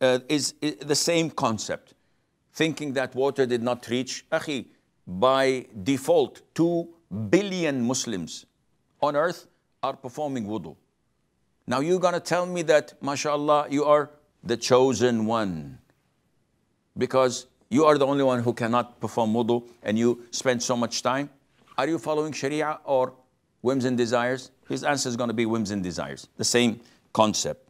uh, is, is the same concept. Thinking that water did not reach, akhi, by default, 2 billion Muslims on earth are performing wudu. Now you're going to tell me that, mashallah, you are the chosen one. Because you are the only one who cannot perform wudu and you spend so much time. Are you following Sharia or whims and desires? His answer is going to be whims and desires. The same concept.